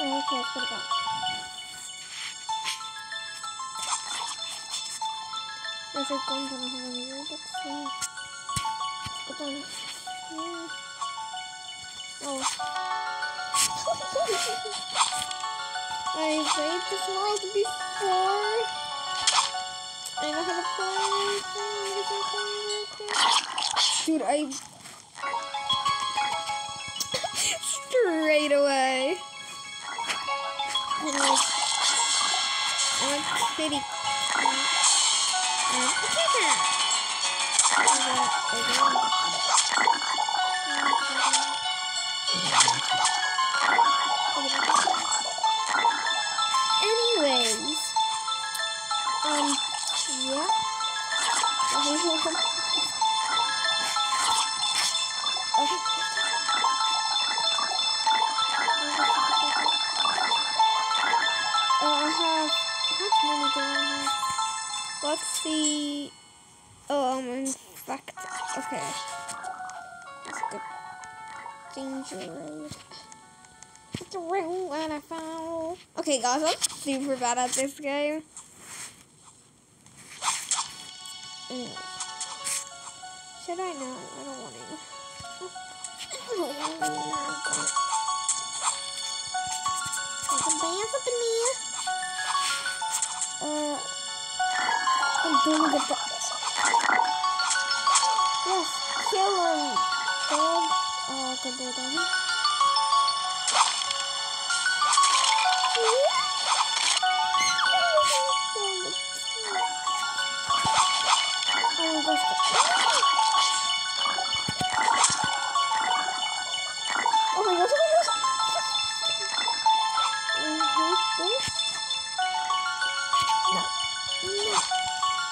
Oh, okay, let's put it back. There's a gun that I have in here, but so... Go down here. Oh. I played this world before. I know how to play. Dude, I straight away. I went pretty. Anyways, see. Oh, I'm infected. Okay. Let's go. Danger. It's a I fall. Okay, guys, I'm super bad at this game. Should I not? I don't want to. I don't want to. There's some bands up in there. Get the. Yes, kill him, dog. Oh, good boy, doggy. Oh. Oh my gosh, oh my gosh. I hate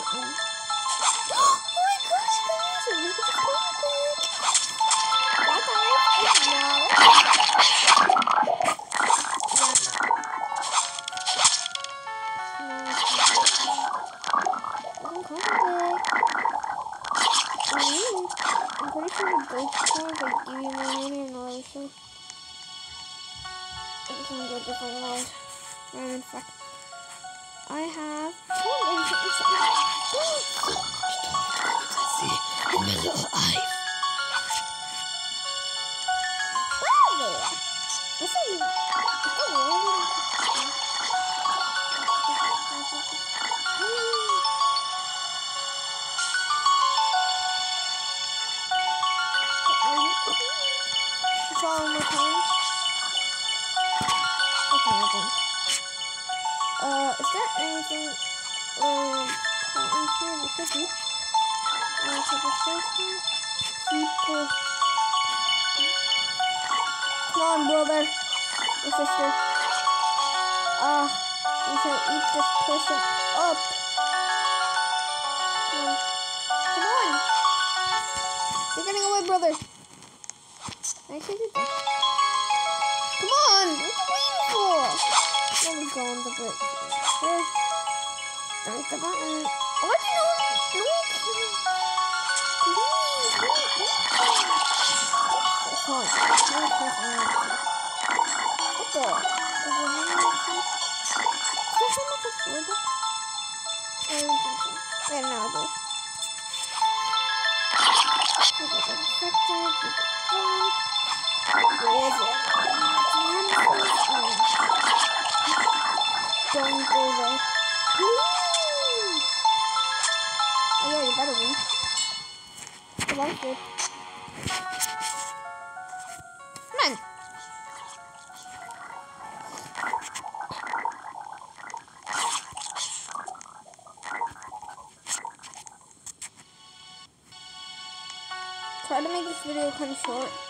biting? Oh my gosh, guys! Look at the no. Mm, I'm pretty different world. Where in fact, I have in in my little eye. Okay, I think. Uh, is there anything um important here? There should be. Uh, so the station. People. Come on, brother or sister. Ah, we shall eat this person up. Come on. You're getting away, brother. I should do that. go on the bridge. There's dunk the button. Oh no no What the? Wait, no, this. Where is it? Don't go there. Please! Oh yeah, you better leave. I like it. Come on. Try to make this video kind of short.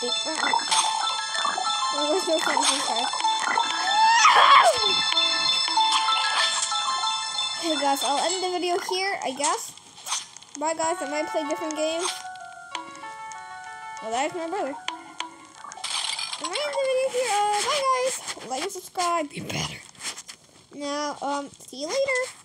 Big round. Oh, there's no fun inside. Hey guys, I'll end the video here, I guess. Bye guys, I might play different games. Well, that's my brother. I might end the video here. Uh, bye guys. Like and subscribe. Be better. Now, um, see you later.